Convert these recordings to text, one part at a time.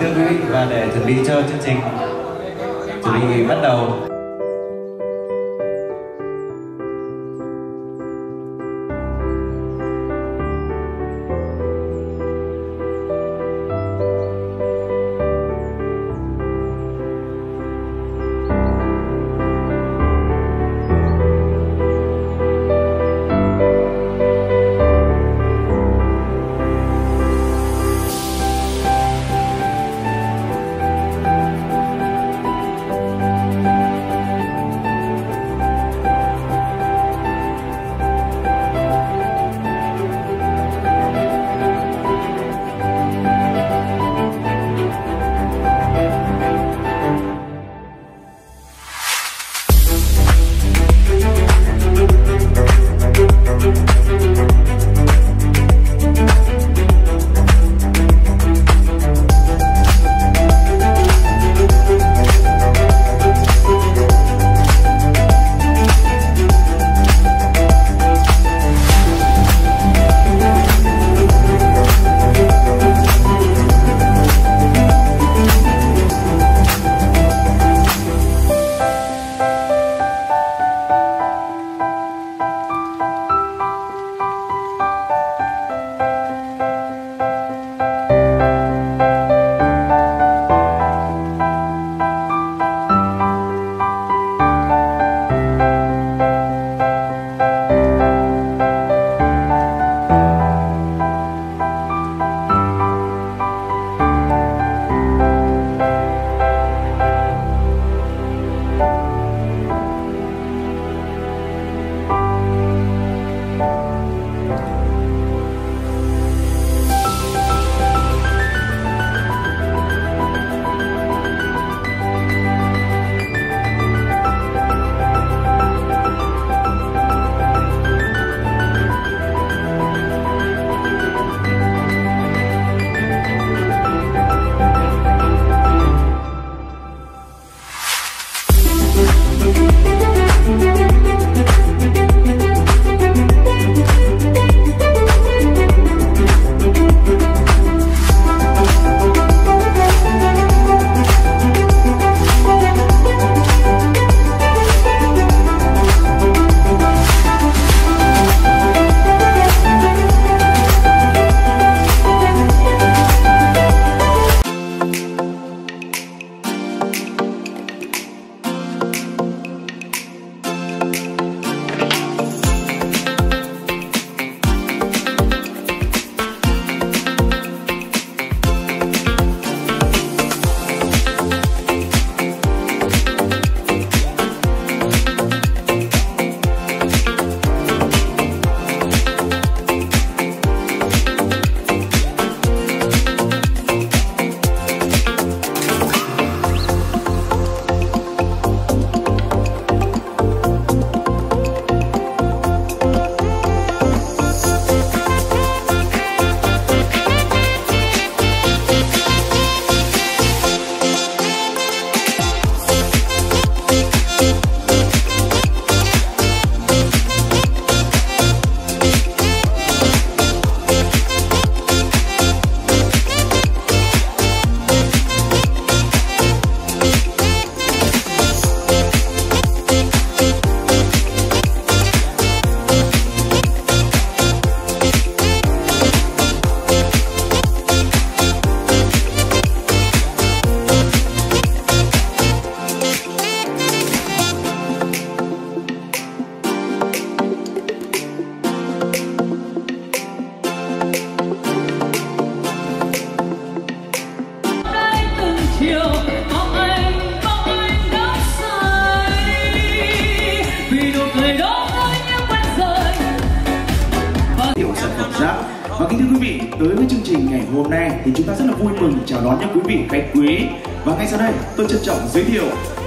kính thưa quý vị và để chuẩn bị cho chương trình, chuẩn bị bắt đầu.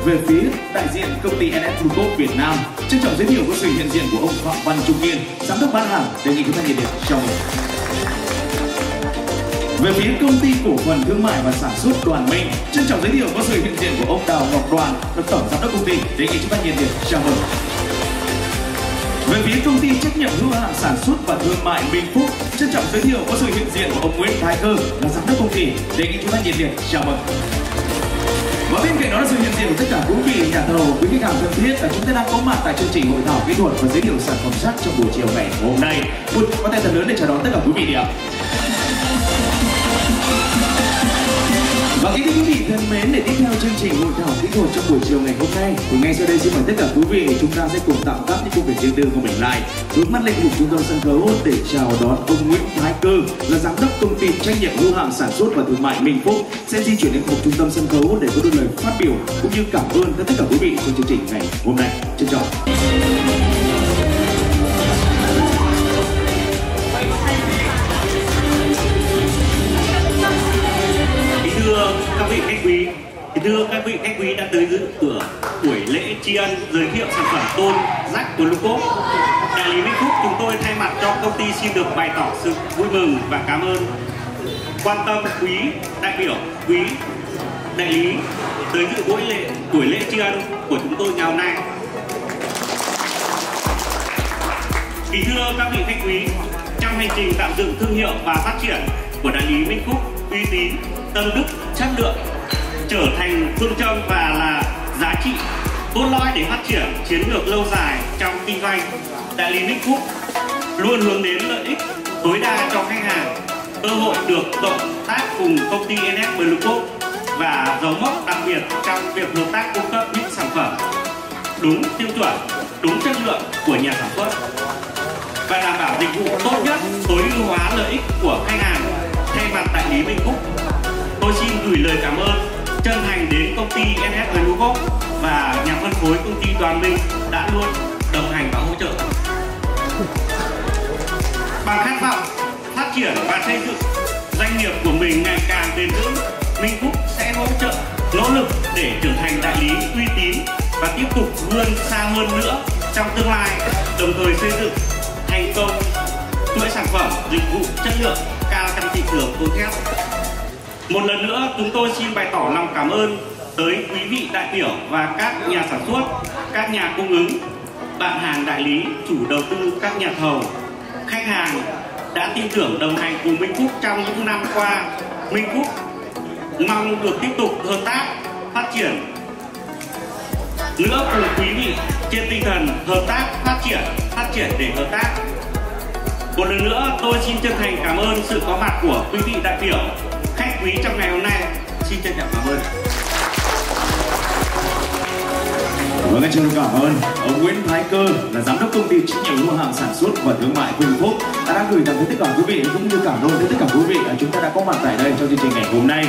Về phía đại diện công ty NS Group Việt Nam. Trân trọng giới thiệu với sự hiện diện của ông Phạm Văn Trung Kiên, giám đốc bán hàng, đề nghị chúng ta nhiệt liệt chào mừng. Về phía công ty cổ phần thương mại và sản xuất Đoàn Minh, trân trọng giới thiệu có sự hiện diện của ông Đào Ngọc Đoàn, là tổng giám đốc công ty, đề nghị chúng ta nhiệt liệt chào mừng. Về phía công ty trách nhiệm hữu hạn sản xuất và thương mại Minh Phúc, trân trọng giới thiệu có sự hiện diện của ông Nguyễn Thái Cơ là giám đốc công ty. Đề nghị chúng ta nhiệt liệt chào mừng. Bên cạnh đó là sự hiện diện của tất cả quý vị nhà thầu, quý khách hàng thân thiết và chúng ta đang có mặt tại chương trình hội thảo kỹ thuật và giới thiệu sản phẩm sắt trong buổi chiều ngày hôm nay. Một có tay thật lớn để chào đón tất cả quý vị ạ. Và kính thưa quý vị thân mến, để tiếp theo chương trình hội thảo kỹ thuật trong buổi chiều ngày hôm nay, thì ngay sau đây xin mời tất cả quý vị chúng ta sẽ cùng tạm gác những công việc riêng tư của mình lại, hướng mắt lên cùng trung tâm sân khấu để chào đón ông Nguyễn Thái Cơ là giám đốc công ty trách nhiệm hữu hạn sản xuất và thương mại Minh Phúc sẽ di chuyển đến khu trung tâm sân khấu để có đôi lời phát biểu cũng như cảm ơn tất cả quý vị trong chương trình ngày hôm nay. Trân trọng. Thưa các vị khách quý đã tới dự cửa buổi lễ tri ân giới thiệu sản phẩm tôn rác của Lucop. Đại lý Vĩnh Phúc chúng tôi thay mặt cho công ty xin được bày tỏ sự vui mừng và cảm ơn quan tâm quý đại biểu, quý đại lý tới dự buổi lễ buổi lễ tri ân của chúng tôi ngày hôm nay. Kính thưa các vị khách quý, trong hành trình tạo dựng thương hiệu và phát triển của đại lý Minh Phúc uy tín, tâm đức, chất lượng trở thành phương châm và là giá trị cốt lõi để phát triển chiến lược lâu dài trong kinh doanh. Đại lý Minh Group luôn hướng đến lợi ích tối đa cho khách hàng, cơ hội được cộng tác cùng công ty NS Group và dấu mốc đặc biệt trong việc hợp tác cung cấp những sản phẩm đúng tiêu chuẩn, đúng chất lượng của nhà sản xuất và đảm bảo dịch vụ tốt nhất, tối ưu hóa lợi ích của khách hàng. Thay mặt đại lý Minh Phúc, tôi xin gửi lời cảm ơn chân thành đến công ty NS Group và nhà phân phối công ty Đoàn Minh đã luôn đồng hành và hỗ trợ. Bằng khát vọng phát triển và xây dựng doanh nghiệp của mình ngày càng bền vững, Minh Phúc sẽ hỗ trợ nỗ lực để trở thành đại lý uy tín và tiếp tục vươn xa hơn nữa trong tương lai, đồng thời xây dựng thành công chuỗi sản phẩm dịch vụ chất lượng cao trong thị trường tôi thép. Một lần nữa chúng tôi xin bày tỏ lòng cảm ơn tới quý vị đại biểu và các nhà sản xuất, các nhà cung ứng, bạn hàng đại lý, chủ đầu tư, các nhà thầu, khách hàng đã tin tưởng đồng hành cùng Minh Phúc trong những năm qua. Minh Phúc mong được tiếp tục hợp tác, phát triển nữa cùng quý vị trên tinh thần hợp tác, phát triển, phát triển để hợp tác. Một lần nữa tôi xin chân thành cảm ơn sự có mặt của quý vị đại biểu, quý trong ngày hôm nay. Xin trân trọng cảm ơn. Vâng, anh xin cảm ơn ông Nguyễn Thái Cơ là giám đốc công ty trách nhiệm hữu hạn sản xuất và thương mại Quỳnh Phúc đã đang gửi tặng tới tất cả quý vị cũng như cảm ơn tới tất cả quý vị chúng ta đã có mặt tại đây trong chương trình ngày hôm nay.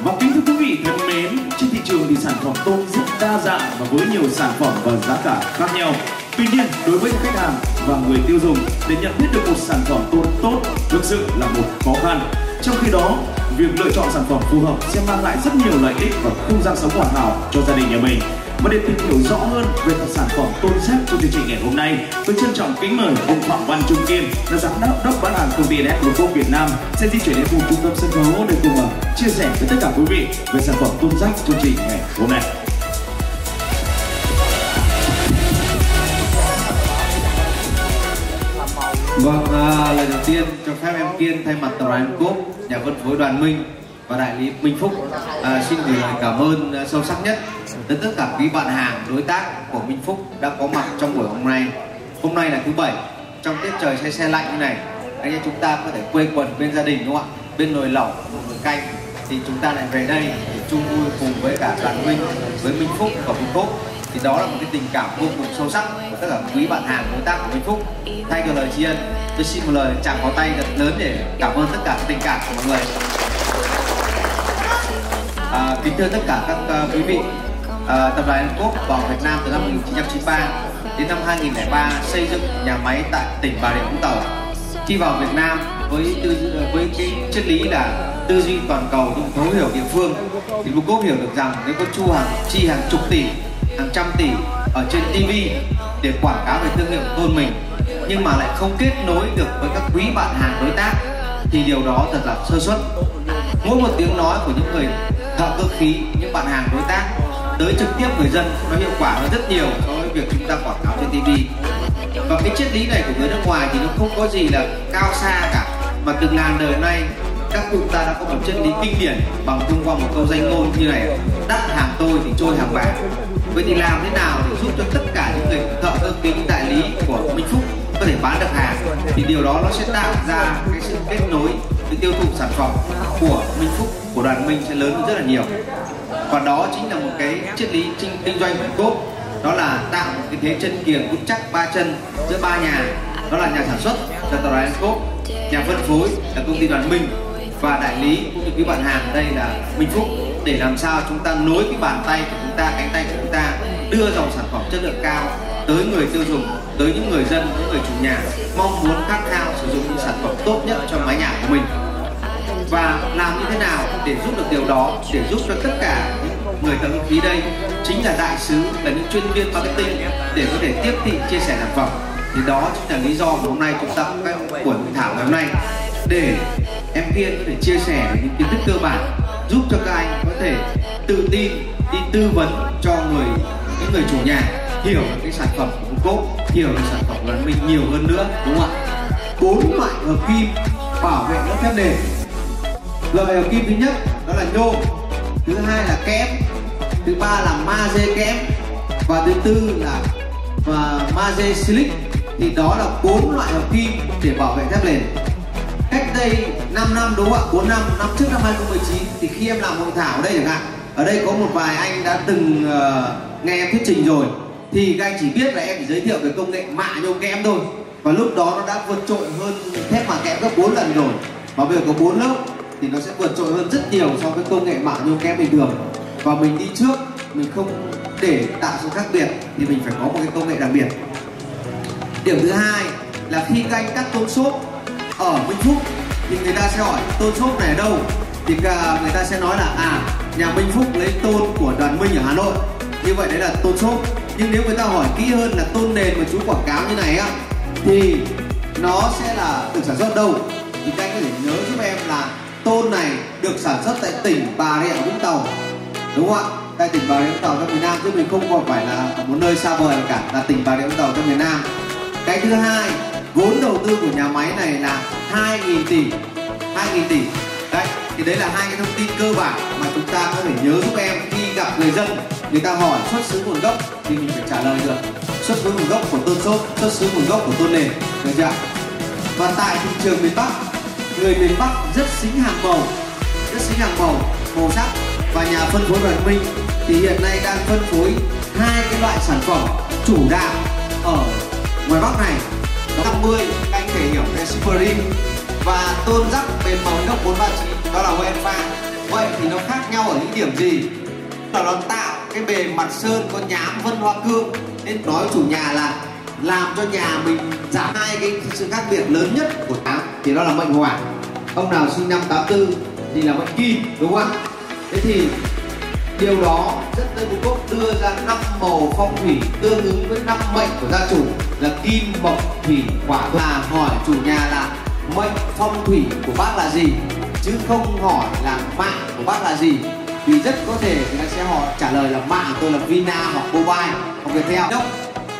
Và kính thưa quý vị thân mến, trên thị trường thì sản phẩm tôm rất đa dạng và với nhiều sản phẩm và giá cả khác nhau. Tuy nhiên, đối với khách hàng và người tiêu dùng để nhận biết được một sản phẩm tôm tốt thực sự là một khó khăn. Trong khi đó, việc lựa chọn sản phẩm phù hợp sẽ mang lại rất nhiều lợi ích và không gian sống hoàn hảo cho gia đình nhà mình. Và để tìm hiểu rõ hơn về sản phẩm tôn sách trong chương trình ngày hôm nay, tôi trân trọng kính mời ông Phạm Văn Trung Kiên là giám đốc đốc bán hàng công ty đẹp của quốc Việt Nam sẽ di chuyển đến vùng trung tâm sân khấu để cùng ờ, chia sẻ với tất cả quý vị về sản phẩm tôn giác chương trình ngày hôm nay. Vâng, à, lời đầu tiên cho phép em Kiên thay mặt tập đoàn Cốp, nhà phân phối Đoàn Minh và đại lý Minh Phúc à, xin gửi lời cảm ơn à, sâu sắc nhất đến tất cả quý bạn hàng, đối tác của Minh Phúc đã có mặt trong buổi hôm nay. Hôm nay là thứ bảy, trong tiết trời xe xe lạnh như này, anh em chúng ta có thể quây quần bên gia đình đúng không ạ? Bên nồi lẩu, một nồi canh thì chúng ta lại về đây để chung vui cùng với cả Đoàn Minh, với Minh Phúc và Minh Phúc thì đó là một cái tình cảm vô cùng sâu sắc của tất cả quý bạn hàng đối tác của Minh Phúc. Thay cho lời tri ân tôi xin một lời chạm vào tay thật lớn để cảm ơn tất cả tình cảm của mọi người. À, kính thưa tất cả các uh, quý vị. À, tập đoàn Quốc vào Việt Nam từ năm 1993 đến năm 2003 xây dựng nhà máy tại tỉnh Bà Rịa Vũng Tàu. Khi vào Việt Nam với tư với cái triết lý là tư duy toàn cầu nhưng thấu hiểu địa phương thì Bukov hiểu được rằng nếu có chu hàng chi hàng chục tỷ hàng trăm tỷ ở trên TV để quảng cáo về thương hiệu của tôi mình, nhưng mà lại không kết nối được với các quý bạn hàng đối tác, thì điều đó thật là sơ suất. Mỗi một tiếng nói của những người thợ cơ khí, những bạn hàng đối tác tới trực tiếp người dân nó hiệu quả hơn rất nhiều so với việc chúng ta quảng cáo trên TV và cái triết lý này của người nước ngoài thì nó không có gì là cao xa cả. Mà từ ngàn đời nay, các cụ ta đã có một chân lý kinh điển bằng thông qua một câu danh ngôn như này, đắt hàng tôi thì trôi hàng bạn vậy thì làm thế nào để giúp cho tất cả những người thợ cơ kính đại lý của Minh Phúc có thể bán được hàng? Thì điều đó nó sẽ tạo ra cái sự kết nối với tiêu thụ sản phẩm của Minh Phúc, của đoàn Minh sẽ lớn hơn rất là nhiều. Và đó chính là một cái triết lý kinh doanh của tốt đó là tạo một cái thế chân kiềng vững chắc ba chân giữa ba nhà. Đó là nhà sản xuất, là tập đoàn cốp, nhà phân phối là công ty đoàn Minh và đại lý cũng như quý bạn hàng đây là Minh Phúc để làm sao chúng ta nối cái bàn tay của chúng ta, cánh tay của chúng ta, đưa dòng sản phẩm chất lượng cao tới người tiêu dùng, tới những người dân, những người chủ nhà, mong muốn khát khao sử dụng những sản phẩm tốt nhất cho mái nhà của mình. Và làm như thế nào để giúp được điều đó, để giúp cho tất cả những người tận khí đây chính là đại sứ, là những chuyên viên marketing để có thể tiếp thị chia sẻ sản phẩm. Thì đó chính là lý do mà hôm nay chúng ta có buổi hội thảo ngày hôm nay để em viên có thể chia sẻ những kiến thức cơ bản giúp cho các anh có thể tự tin, đi tư vấn cho người, những người chủ nhà, hiểu cái sản phẩm của cốt hiểu về sản phẩm của mình nhiều hơn nữa, đúng không ạ? Bốn loại hợp kim bảo vệ lớp thép nền. Loại hợp kim thứ nhất đó là nhôm, thứ hai là kẽm, thứ ba là magie kẽm, và thứ tư là, và magie silic. Thì đó là bốn loại hợp kim để bảo vệ thép nền cách đây 5 năm đúng không ạ? 4 năm năm trước năm 2019 thì khi em làm hội thảo ở đây chẳng hạn ở đây có một vài anh đã từng uh, nghe em thuyết trình rồi. Thì các anh chỉ biết là em chỉ giới thiệu về công nghệ mạ nhôm kẽm thôi. Và lúc đó nó đã vượt trội hơn thép mạ kẽm gấp 4 lần rồi. Và bây giờ có 4 lớp thì nó sẽ vượt trội hơn rất nhiều so với công nghệ mạ nhôm kẽm bình thường. Và mình đi trước mình không để tạo sự khác biệt thì mình phải có một cái công nghệ đặc biệt. Điểm thứ hai là khi các anh cắt tôn xốp Ờ, ở Minh Phúc. Thì người ta sẽ hỏi, tôn xốp này ở đâu? Thì à, người ta sẽ nói là à nhà Minh Phúc lấy tôn của đoàn Minh ở Hà Nội. Như vậy đấy là tôn xốp nhưng nếu người ta hỏi kỹ hơn là tôn nền mà chú quảng cáo như này á, thì nó sẽ là được sản xuất đâu? Thì các anh có thể nhớ giúp em là tôn này được sản xuất tại tỉnh Bà Rịa Vũng Tàu, đúng không ạ? Tại tỉnh Bà Rịa Vũng Tàu trong miền Nam, chứ mình không còn phải là ở một nơi xa vời cả, là tỉnh Bà Rịa Vũng Tàu trong miền Nam. Cái thứ hai vốn đầu tư của nhà máy này là 2.000 tỷ. 2.000 tỷ. Đấy, thì đấy là hai cái thông tin cơ bản mà chúng ta có thể nhớ giúp em khi gặp người dân. Người ta hỏi xuất xứ nguồn gốc thì mình phải trả lời được. Xuất xứ nguồn gốc của tôn sốt, xuất xứ nguồn gốc của tôn nền. Được chưa và tại thị trường miền Bắc, người miền Bắc rất xính hàng màu, rất xính hàng màu màu sắc. Và nhà phân phối đoàn minh thì hiện nay đang phân phối hai cái loại sản phẩm chủ đạo ở ngoài Bắc này. 50 các anh thể hiểu cái Supreme và tôn giác bền màu inox 439 đó là UEFA vậy thì nó khác nhau ở những điểm gì? Là nó tạo cái bề mặt sơn có nhám vân hoa cương, nên nói chủ nhà là làm cho nhà mình giảm hai cái sự khác biệt lớn nhất của tám thì đó là mệnh hỏa ông nào sinh năm 84 thì là mệnh kim, đúng không ạ? Thế thì điều đó rất Tây Phú Cốc đưa ra năm màu phong thủy tương ứng với năm mệnh của gia chủ là kim, mộc, thủy, hỏa. Là hỏi chủ nhà là mệnh phong thủy của bác là gì? Chứ không hỏi là mạng của bác là gì? Vì rất có thể người ta sẽ hỏi, trả lời là mạng, tôi là Vina hoặc Mobile. Hoặc Viettel inox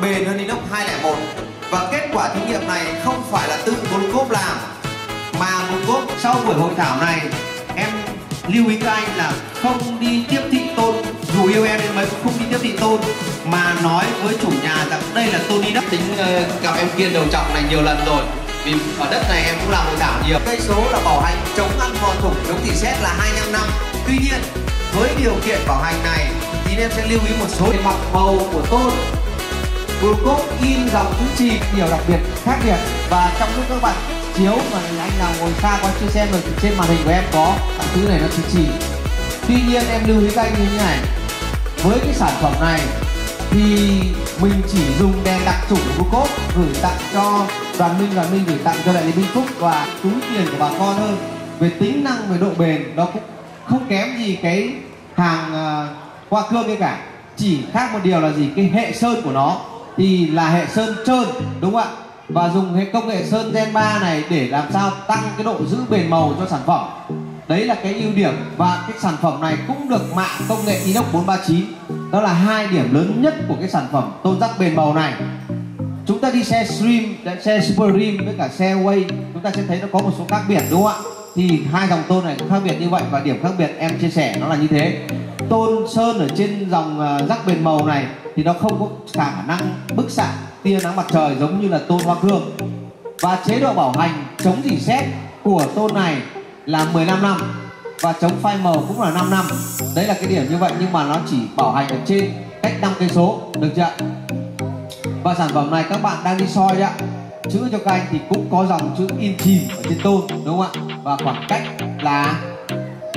bền hơn inox 201 và kết quả thí nghiệm này không phải là tự Volcop làm, mà Volcop sau buổi hội thảo này lưu ý các anh là không đi tiếp thị tôn. Dù yêu em đến mấy cũng không đi tiếp thị tôn. Mà nói với chủ nhà rằng đây là tôn đi đất tính ờ, uh, gặp em kiên đầu trọng này nhiều lần rồi. Vì ở đất này em cũng làm hội thảo nhiều. Cây số là bảo hành chống ăn mòn thủng chống tỉ xét là 25 năm tuy nhiên với điều kiện bảo hành này thì em sẽ lưu ý một số mặt màu của tôn. Vừa cốt in dòng chữ trì nhiều đặc biệt khác biệt. Và trong lúc các bạn chiếu mà anh nào ngồi xa quá chưa xem được thì trên màn hình của em có. Các thứ này nó chỉ chỉ. Tuy nhiên em lưu ý các anh như thế này. Với cái sản phẩm này thì mình chỉ dùng đèn đặc chủ của cốt gửi tặng cho đoàn minh đoàn minh gửi tặng cho đại lý minh phúc và túi tiền của bà con hơn. Về tính năng về độ bền nó cũng không kém gì cái hàng uh, hoa cương kia cả. Chỉ khác một điều là gì? Cái hệ sơn của nó thì là hệ sơn trơn đúng không ạ? Và dùng hệ công nghệ sơn gen 3 này để làm sao tăng cái độ giữ bền màu cho sản phẩm. Đấy là cái ưu điểm và cái sản phẩm này cũng được mạ công nghệ inox 439 đó là hai điểm lớn nhất của cái sản phẩm tôn giác bền màu này. Chúng ta đi xe stream xe super dream với cả xe way chúng ta sẽ thấy nó có một số khác biệt, đúng không ạ? Thì hai dòng tôn này cũng khác biệt như vậy và điểm khác biệt em chia sẻ nó là như thế. Tôn sơn ở trên dòng à, rắc bền màu này thì nó không có khả năng bức xạ tia nắng mặt trời giống như là tôn hoa cương. Và chế độ bảo hành chống dỉ sét của tôn này là 15 năm. Và chống phai màu cũng là 5 năm. Đấy là cái điểm như vậy nhưng mà nó chỉ bảo hành ở trên cách 5 cây số. Được chưa và sản phẩm này các bạn đang đi soi đấy ạ. Chữ cho các anh thì cũng có dòng chữ in chìm ở trên tôn, đúng không ạ? Và khoảng cách là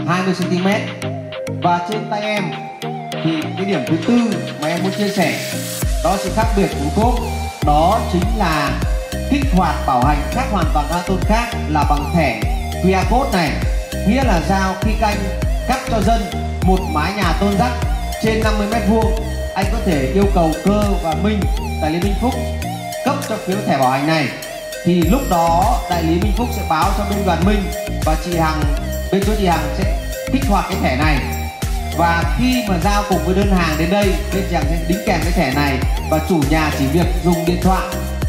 20 cm và trên tay em thì cái điểm thứ tư mà em muốn chia sẻ đó sự khác biệt của cốp đó chính là kích hoạt bảo hành khác hoàn toàn các tôn khác là bằng thẻ QR code này. Nghĩa là giao khi canh cắt cho dân một mái nhà tôn rắc trên 50 mét vuông. Anh có thể yêu cầu cơ và minh tại Liên Minh Phúc, cấp cho phiếu thẻ bảo hành này. Thì lúc đó, đại lý Minh Phúc sẽ báo cho bên đoàn Minh và chị Hằng, bên chỗ chị Hằng sẽ kích hoạt cái thẻ này và khi mà giao cùng với đơn hàng đến đây, bên chàng sẽ đính kèm cái thẻ này. Và chủ nhà chỉ việc dùng điện thoại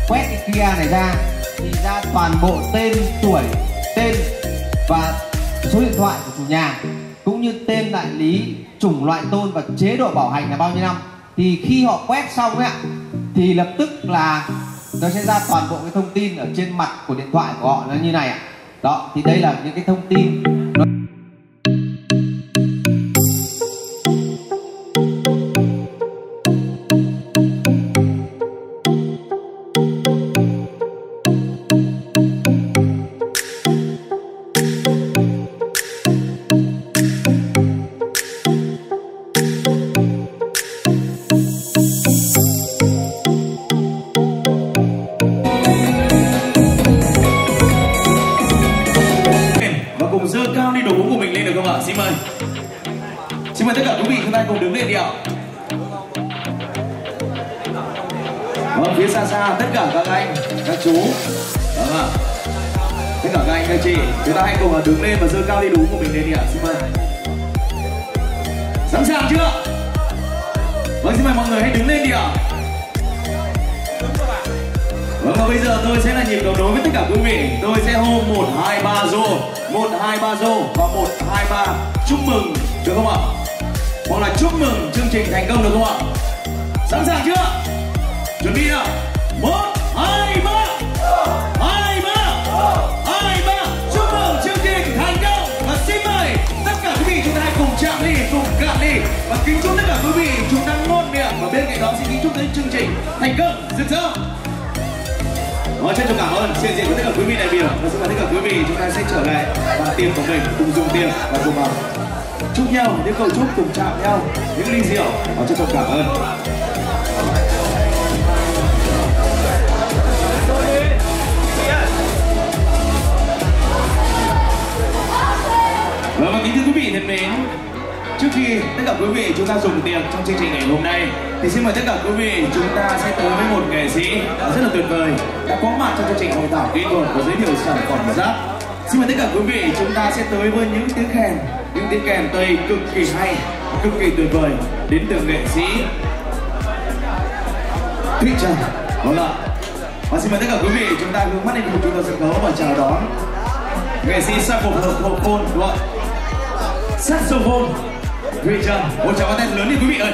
quét cái QR này ra thì ra toàn bộ tên tuổi, tên và số điện thoại của chủ nhà, cũng như tên đại lý, chủng loại tôn và chế độ bảo hành là bao nhiêu năm. Thì khi họ quét xong ấy ạ, thì lập tức là nó sẽ ra toàn bộ cái thông tin ở trên mặt của điện thoại của họ nó như này ạ. Đó, thì đây là những cái thông tin và dơ cao đi đúng của mình lên đi ạ. Xin mời. Sẵn sàng chưa? Vâng xin mời mọi người hãy đứng lên đi ạ. Vâng và bây giờ tôi sẽ là nhịp cầu đối với tất cả quý vị. Tôi sẽ hô 1, 2, 3 rô. 1, 2, 3 rô và 1, 2, 3 Chúc mừng được không ạ? Hoặc là chúc mừng chương trình thành công được không ạ? Sẵn sàng chưa? Chuẩn bị nào. tới chương trình thành công rực rỡ. Và chân trọng cảm ơn xin diện của tất cả quý vị đại biểu. Và xin mời tất cả quý vị chúng ta sẽ trở lại bàn tiền của mình cùng dùng tiền và cùng vào chúc nhau những câu chúc cùng chạm nhau những ly rượu và chân trọng cảm ơn. Vâng, và kính thưa quý vị thân mến, trước khi tất cả quý vị chúng ta dùng tiền trong chương trình ngày hôm nay, thì xin mời tất cả quý vị chúng ta sẽ tới với một nghệ sĩ rất là tuyệt vời, đã có mặt trong chương trình hội thảo kỹ thuật và giới thiệu sản phẩm giáp xin mời tất cả quý vị chúng ta sẽ tới với những tiếng khen, những tiếng kèn tây cực kỳ hay, cực kỳ tuyệt vời đến từ nghệ sĩ Thịnh Trần Đó là Và xin mời tất cả quý vị chúng ta hướng mắt lên chúng ta sân khấu và chào đón Nghệ sĩ Sa Phục Hợp Hộp Côn Đúng ạ? Saxophone. Huy Trâm Một tràng tay lớn đi quý vị ơi.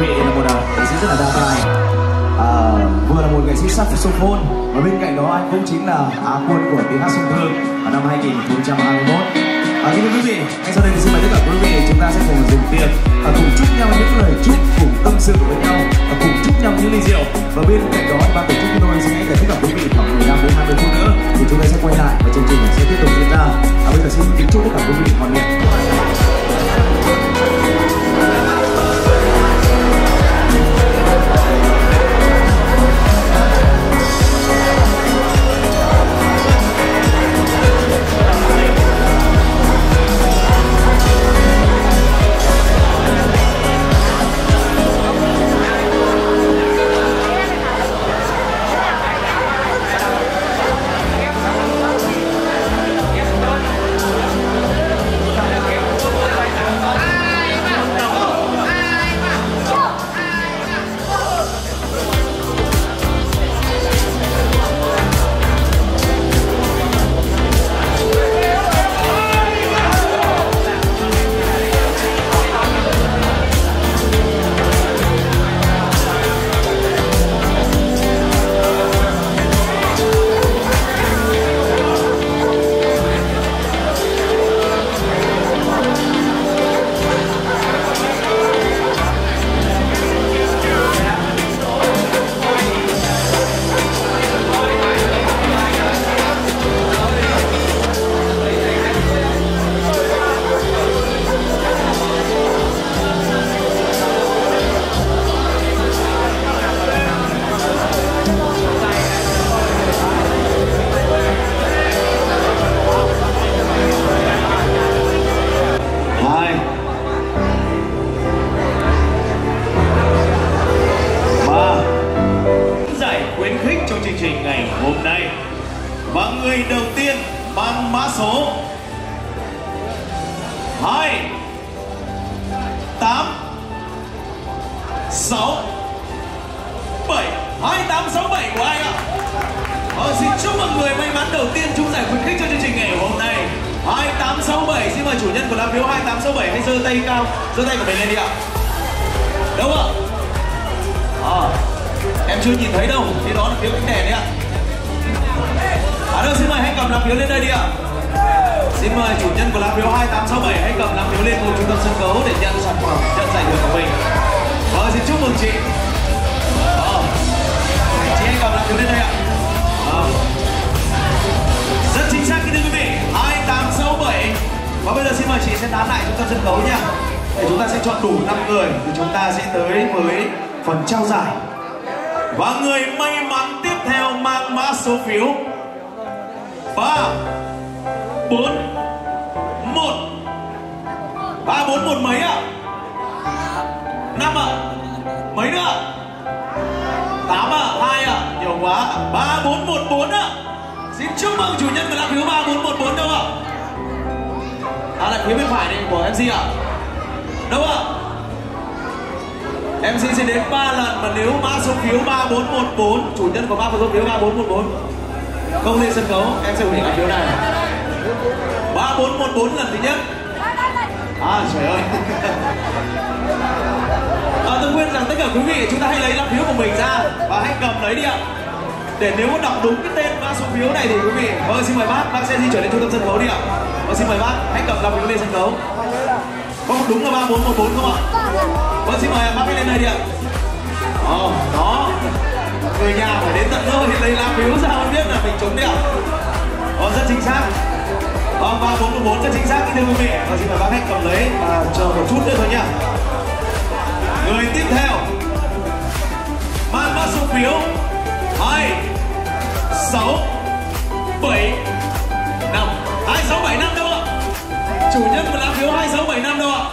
Ray là một nghệ sĩ rất là đa tài. À, vừa là một nghệ sĩ saxophone và bên cạnh đó anh cũng chính là á quân của tiếng hát sông thương vào năm 2021 à, kính thưa quý vị ngay sau đây thì xin mời tất cả quý vị chúng ta sẽ cùng dùng tiền và cùng chúc nhau những lời chúc cùng tâm sự với nhau và cùng chúc nhau những ly rượu. Và bên cạnh đó ban tổ chức chúng tôi sẽ giải thích cả quý vị khoảng 15 đến 20 phút nữa thì chúng ta sẽ quay lại và chương trình sẽ tiếp tục diễn ra. À, bây giờ xin kính chúc tất cả quý vị hoàn thiện 4 1 3 4 1 mấy ạ? 5 ạ? Mấy nữa tám 8 ạ, 2 ạ, nhiều quá 3414 ạ Xin chúc mừng chủ nhân của lá phiếu 3414 đâu ạ? À là phía bên phải này của MC ạ Đâu ạ? MC sẽ đến 3 lần mà nếu mã số phiếu 3414 Chủ nhân của mã số phiếu 3414 Không lên sân khấu, em sẽ hủy lá phiếu này 3414 lần thứ nhất. À trời ơi. À, tôi khuyên rằng tất cả quý vị chúng ta hãy lấy lá phiếu của mình ra và hãy cầm lấy đi ạ. Để nếu có đọc đúng cái tên mã số phiếu này thì quý vị vâng xin mời bác. Bác sẽ di chuyển lên trung tâm sân khấu đi ạ. Vâng xin mời bác hãy cầm lá phiếu lên sân khấu. Có đúng là ba bốn một bốn không ạ? Vâng xin mời bác hãy lên đây đi ạ. Ồ, đó. Người nhà phải đến tận nơi lấy lá phiếu ra mới biết là mình trúng đi ạ. Ồ, rất chính xác. Vâng, ba bốn một bốn rất chính xác. Thưa quý vị và xin mời bác khách cầm lấy và chờ một chút nữa thôi nhá. Người tiếp theo. Mang mã số phiếu. 2 6 7 5 2 6 7 5 đâu ạ? Chủ nhân của lá phiếu 2 6 7 5 đâu ạ?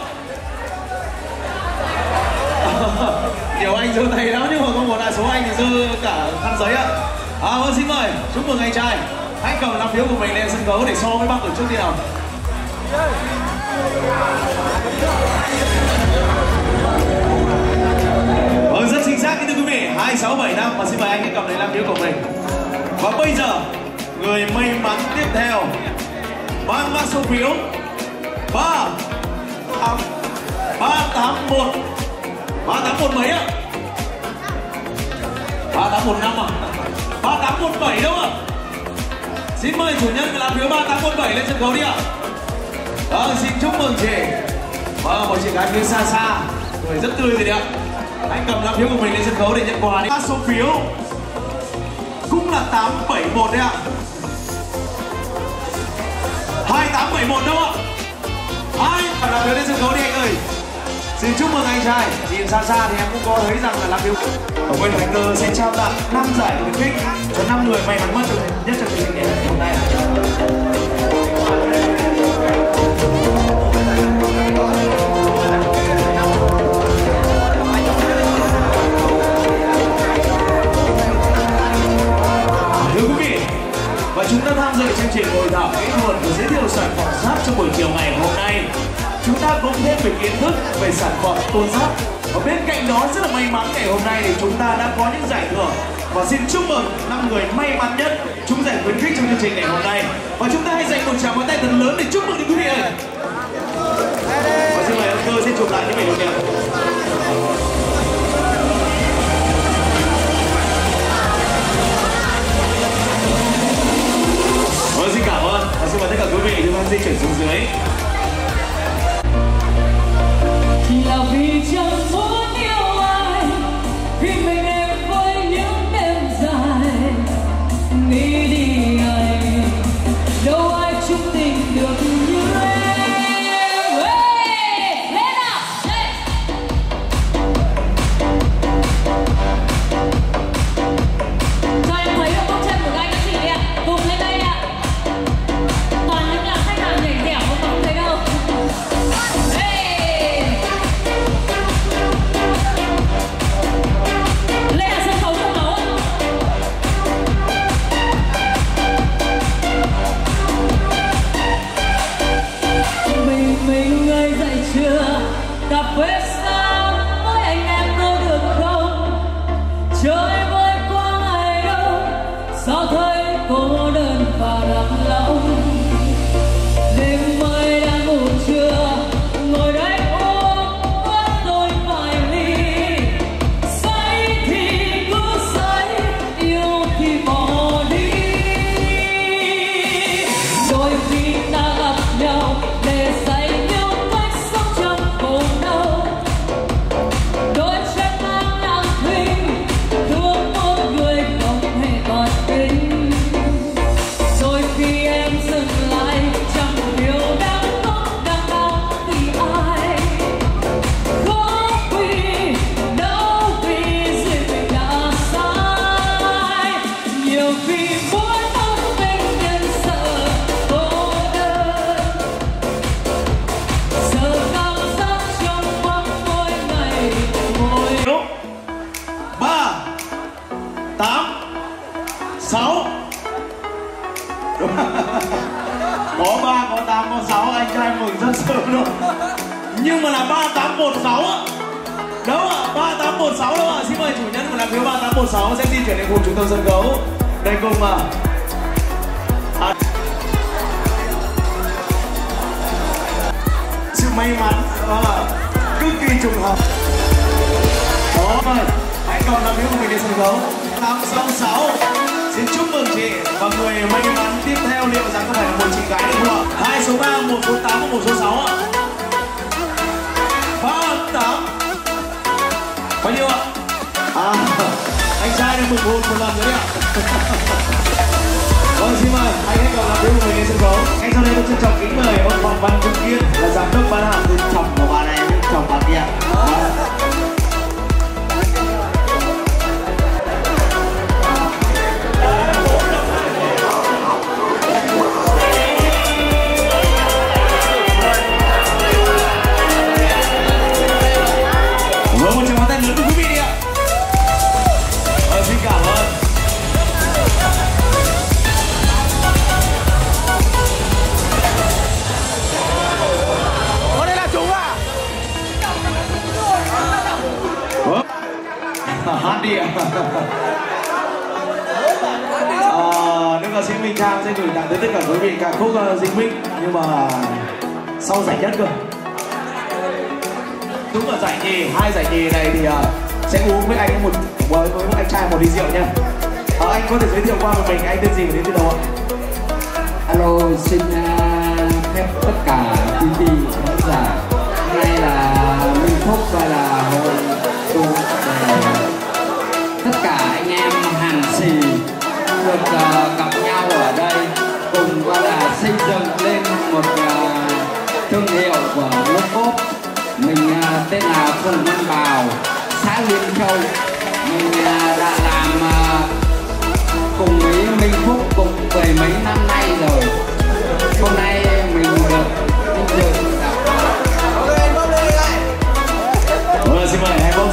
Nhiều anh giơ tay lắm nhưng mà có một đại số anh thì giơ cả khăn giấy ạ. À vâng xin mời, chúc mừng anh trai hãy cầm lá phiếu của mình lên sân khấu để so với bác ở trước đi nào. Vâng rất chính xác. Thưa quý vị, hai sáu bảy năm và xin mời anh hãy cầm lấy lá phiếu của mình. Và bây giờ, người may mắn tiếp theo. Mang mã số phiếu. Ba ba tám một. Ba tám một mấy ạ? Ba tám một năm à ba tám một bảy đúng không ạ? Xin mời chủ nhân lá phiếu 3847 lên sân khấu đi ạ. Vâng, xin chúc mừng chị. Vâng, một chị gái phía xa xa. Người rất tươi rồi đấy ạ. Anh cầm lá phiếu của mình lên sân khấu để nhận quà đi. Số phiếu Cũng là 871 đấy ạ. 2871 đâu ạ. Hai, cầm lá phiếu lên sân khấu đi anh ơi. Xin chúc mừng anh trai. Nhìn xa xa thì em cũng có thấy rằng là làm Hiếu Ở quên Thái Cơ sẽ trao tặng 5 giải khuyến khích Cho 5 người may mắn mất được nhất trong chương trình ngày hôm nay và chúng ta tham dự chương trình hội thảo kỹ thuật và giới thiệu sản phẩm sáp trong buổi chiều ngày hôm nay chúng ta cũng thêm về kiến thức, về sản phẩm, tôn giáp và bên cạnh đó, rất là may mắn ngày hôm nay thì chúng ta đã có những giải thưởng. Và xin chúc mừng năm người may mắn nhất, chúng giải khuyến khích trong chương trình ngày hôm nay. Và chúng ta hãy dành một tràng vỗ tay thật lớn để chúc mừng những quý vị ơi. Và xin mời ông cơ xin chụp lại những vị đồng nghiệp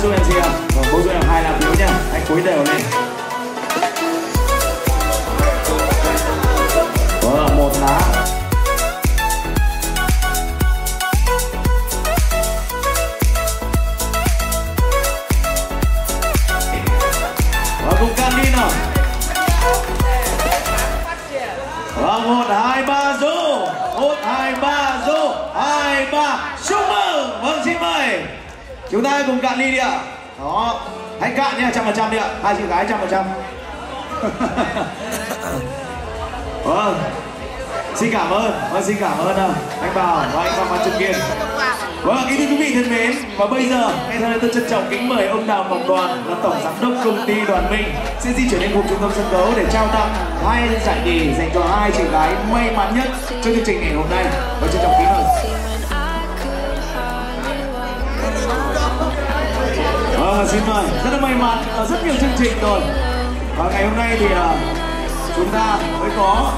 giúp em chị ạ Vâng, bố giúp em hai lá phiếu nhá. Anh cúi đều lên Nha, trăm phần trăm đi ạ. Hai chị gái trăm phần trăm. Vâng. Xin cảm ơn, vâng xin cảm ơn anh Bảo và anh Phạm Văn Trung Kiên. Vâng, kính thưa quý vị thân mến Và bây giờ, ngay sau đây tôi trân trọng kính mời ông Đào Ngọc Đoàn là Tổng Giám đốc Công ty Đoàn Minh Sẽ di chuyển lên vùng trung tâm sân khấu để trao tặng hai giải nhì dành cho hai chị gái may mắn nhất trong chương trình ngày hôm nay. Và trân trọng kính mời xin mời. Rất là may mắn ở rất nhiều chương trình rồi. Và ngày hôm nay thì uh, chúng ta mới có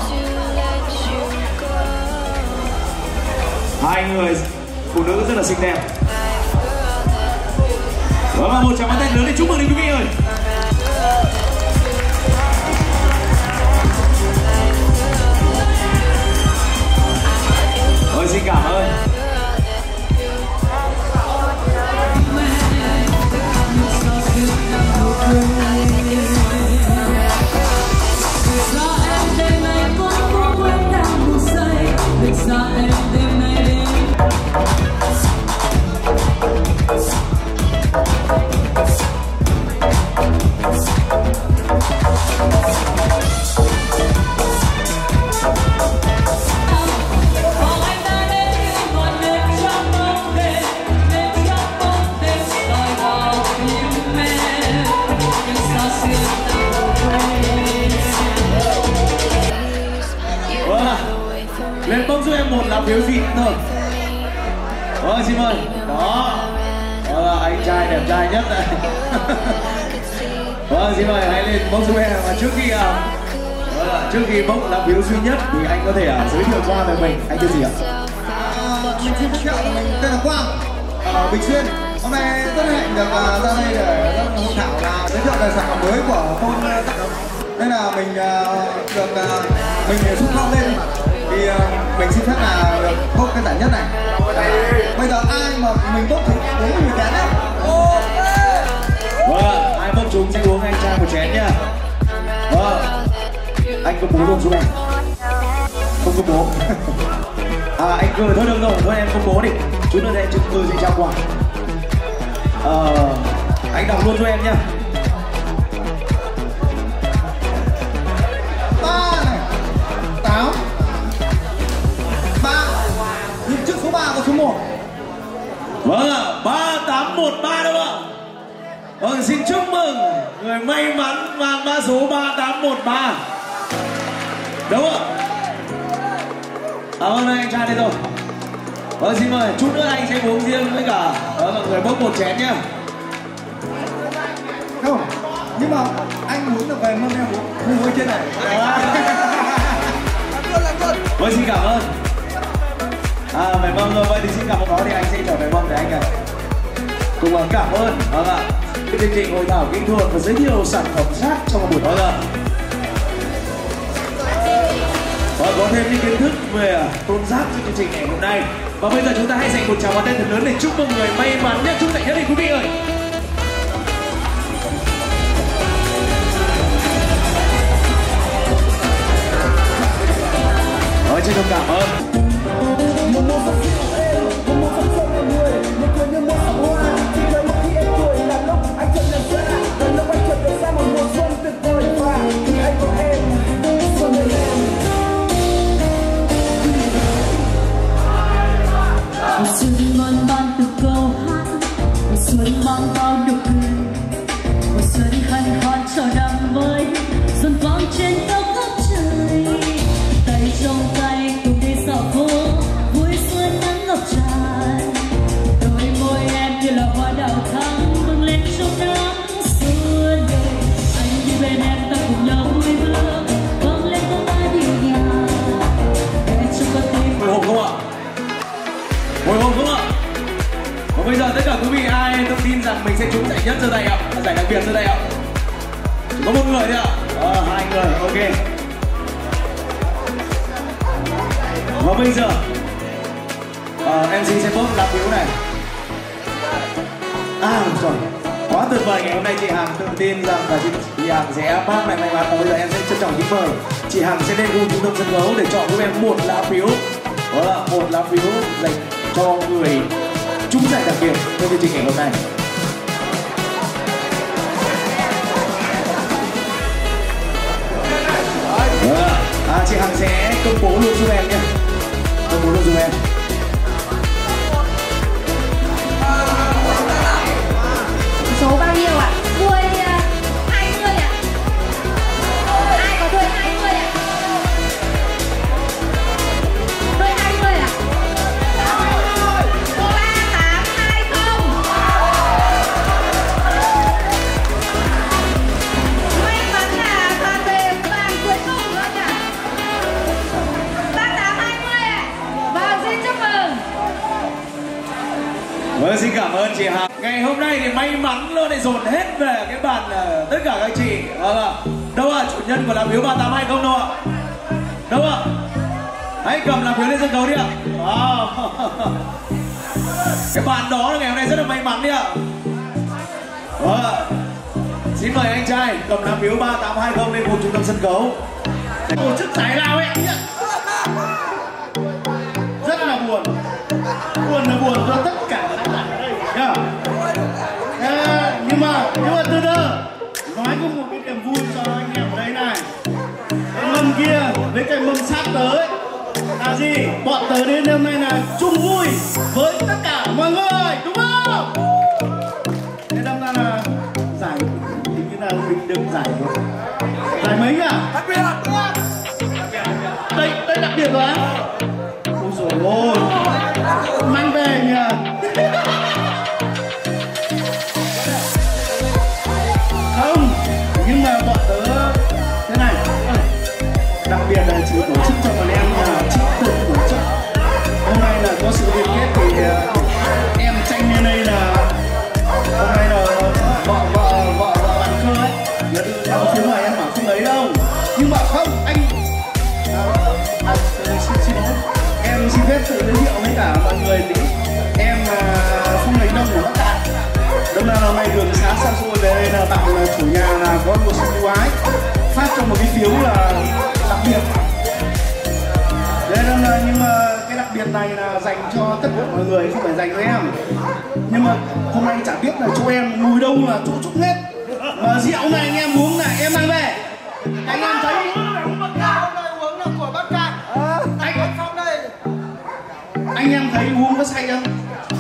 hai người phụ nữ rất là xinh đẹp. đó là một tràng pháo tay lớn để chúc mừng đến quý vị ơi. Ôi xin cảm ơn. 3813 đúng không? Ạ? Vâng, xin chúc mừng người may mắn mang mã số 3813 Đúng không? Ạ? À, đây, anh trai đây rồi. Vâng, xin mời, chút nữa anh sẽ uống riêng với cả vâng, mọi người bốc một chén nhá. Không nhưng mà anh muốn được về mâm em uống không uống trên này. Vâng, xin cảm ơn. À, mẹ vâng rồi, vậy thì xin cảm ơn đó thì anh sẽ trở về mâm để anh này Cùng vâng, cảm ơn, vâng ạ. Cái chương trình hội thảo kỹ thuật và giới thiệu sản phẩm rác trong buổi. Vâng Đó là và có thêm những kiến thức về tôn giác trong chương trình ngày hôm nay. Và bây giờ chúng ta hãy dành một tràng pháo tay thật lớn để chúc mừng người may mắn nhất. Chúng ta nhất định quý vị ơi. Rồi, xin cảm ơn. Vâng, chị Hằng. Ngày hôm nay thì may mắn luôn lại dồn hết về cái bàn uh, tất cả các chị. Vâng ạ. Đâu ạ? Chủ nhân của lá phiếu 3820 đâu ạ? Đâu ạ? Hãy cầm lá phiếu lên sân khấu đi ạ. Wow. Cái bàn đó là ngày hôm nay rất là may mắn đi ạ. Vâng ạ. Xin mời anh trai cầm lá phiếu 3820 lên một trung tâm sân khấu. tổ chức giải nào ấy rất là buồn buồn là buồn cho tất cả nhưng mà từ từ nói có một cái niềm vui cho anh em ở đây này. Cái mâm kia với cái mâm sắp tới là gì? Bọn tớ đến hôm nay là chung vui với tất cả mọi người đúng không? Thế đâm ra là giải hình như là mình được giải giải mấy à đặc biệt đây đây đặc biệt rồi á. Ôi dồi ôi. Mang về nhỉ người tí em là không lấy đông của bắc cạn đâm là hôm nay đường xá xa xôi về đây là bạn là chủ nhà là có một sự ưu ái, phát cho một cái phiếu là đặc biệt. Đây là nhưng mà cái đặc biệt này là dành cho tất cả mọi người, không phải dành cho em. Nhưng mà hôm nay chả biết là chỗ em mùi đâu là chỗ chút hết. Mà rượu này anh em uống này, em mang về. Anh em anh em thấy uống có say không?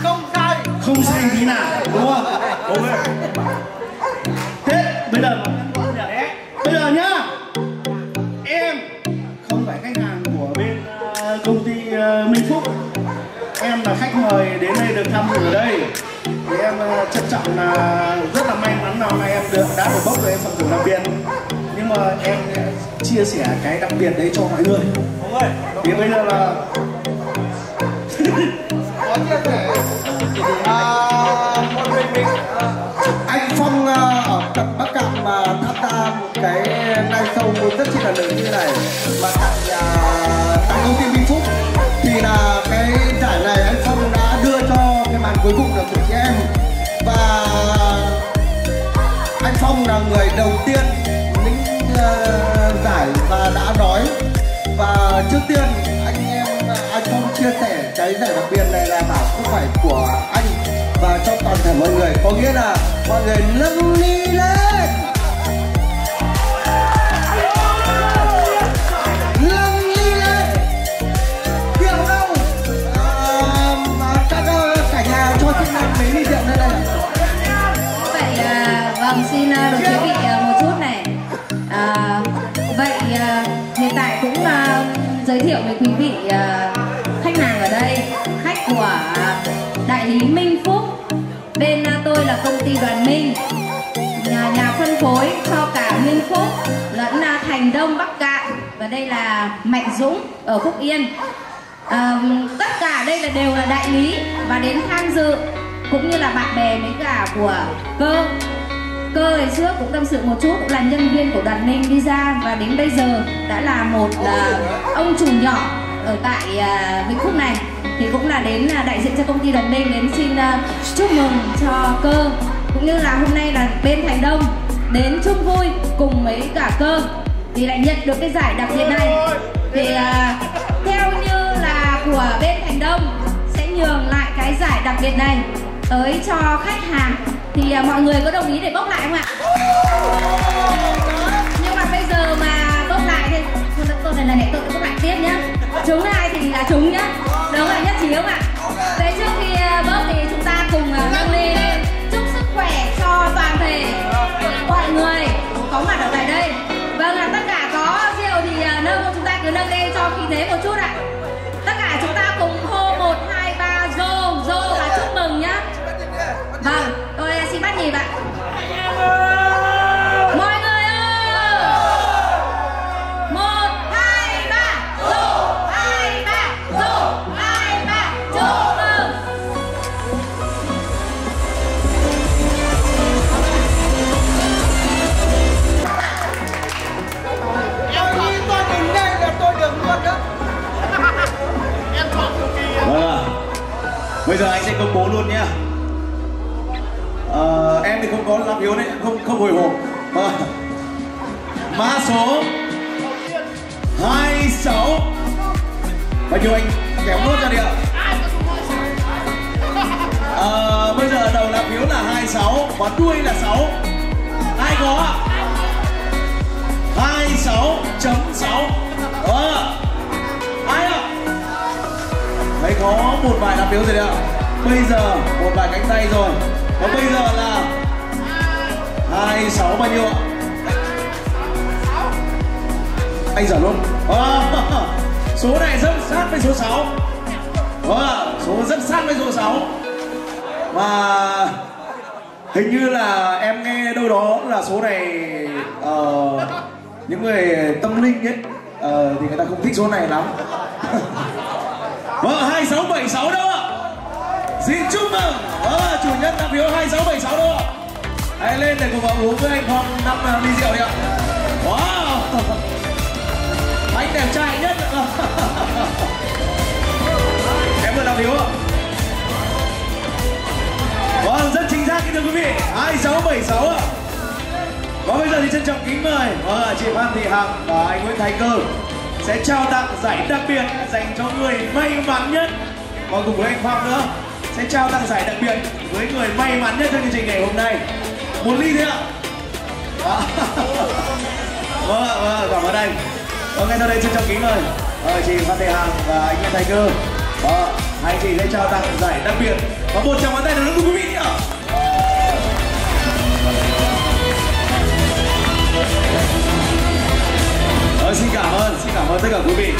Không say. Không say tí nào đúng không? Ok thế bây giờ. Bây giờ nhá. Em. Không phải khách hàng của bên ờ, công ty ờ, Minh Phúc. Em là khách mời đến đây được thăm ở đây. Thì em ờ, trân trọng là rất là may mắn là hôm nay em được đã được bốc được em phần thưởng đặc biệt. Nhưng mà em chia sẻ cái đặc biệt đấy cho mọi người. Thì bây giờ là có chia sẻ một mình mình anh Phong ờ, ở tận Bắc Cạn mà tham gia một cái live show rất chi là lớn như này. Mà tại à, tại công ty Minh Phúc thì là cái giải này anh Phong đã đưa cho cái màn cuối cùng là của chị em. Và anh Phong là người đầu tiên lĩnh uh, giải và đã nói. Và trước tiên giấy thẻ đặc biệt này là bảo không phải của anh. Và cho toàn thể mọi người, có nghĩa là mọi người nâng ly lên. Đại lý Minh Phúc. Bên tôi là công ty Đoàn Minh, nhà, nhà phân phối cho cả Minh Phúc lẫn Thành Đông Bắc Cạn và đây là Mạnh Dũng ở Phúc Yên. À, tất cả đây là đều là đại lý và đến tham dự cũng như là bạn bè mấy cả của cơ cơ ngày trước cũng tâm sự một chút cũng là nhân viên của đoàn Minh đi ra và đến bây giờ đã là một uh, ông chủ nhỏ ở tại uh, vĩnh phúc này thì cũng là đến là đại diện cho công ty Đồng ninh đến xin uh, chúc mừng cho cơ. Cũng như là hôm nay là bên thành đông đến chung vui cùng với cả cơ. Thì lại nhận được cái giải đặc biệt này. Thì uh, theo như là của bên thành đông sẽ nhường lại cái giải đặc biệt này tới cho khách hàng. Thì uh, mọi người có đồng ý để bốc lại không ạ? Nhưng mà bây giờ mà bốc lại thì tôi tôi này là này tôi bốc lại tiếp nhá. Chúng ai thì là chúng nhá đúng không ạ. Thế trước khi ờ, bớt thì chúng ta cùng ờ, nâng ly lên. Chúc sức khỏe cho toàn thể ờ, mọi người. Có mặt ở tại đây. Vâng ạ, tất cả có rượu thì nâng chúng ta cứ nâng lên cho khí thế một chút ạ. Tất cả chúng ta cùng hô một hai ba rô rô và chúc mừng nhá. Vâng tôi xin bắt nhịp ạ. Giờ anh sẽ công bố luôn nhé. à, em thì không có làm yếu đấy, không không hồi hộp. à. Mã số 26 Bao nhiêu anh kéo nốt ra đi ạ. à, bây giờ đầu làm yếu là 26 và đuôi là 6. Ai có ạ? 26.6 Ờ à. Thấy có một vài lá phiếu rồi đấy ạ. Bây giờ một vài cánh tay rồi. Và bây giờ là 26 bao nhiêu ạ? Anh giỏi luôn. À, Số này rất sát với số 6 à, vâng số rất sát với số 6 Và hình như là em nghe đâu đó là số này uh, những người tâm linh ấy uh, thì người ta không thích số này lắm. vâng 2676 đâu ạ xin chúc mừng. Vâng chủ nhân làm phiếu 2676 đâu ạ hãy lên để cùng vào uống với anh Phong 5 ờ, ly rượu đi ạ. Wow. Anh đẹp trai nhất. Em vừa làm phiếu ạ. Vâng, rất chính xác kính thưa quý vị. 2676 ạ. Và bây giờ thì trân trọng kính mời Vâng, chị Phan Thị Hằng và anh Nguyễn Thành Cơ. Sẽ trao tặng giải đặc biệt dành cho người may mắn nhất. Còn cùng với anh Phong nữa. Sẽ trao tặng giải đặc biệt với người may mắn nhất trong chương trình ngày hôm nay. Một ly thế ạ. Vâng, vâng, cảm ơn anh. Vâng, ngay sau đây xin chào kính mời. Vâng, chị Phan Thị Hằng và anh Nguyễn Thành Cơ. Vâng, hai chị sẽ trao tặng giải đặc biệt. Và một tràng pháo tay nữa của quý vị nữa Xin cảm ơn, xin cảm ơn 比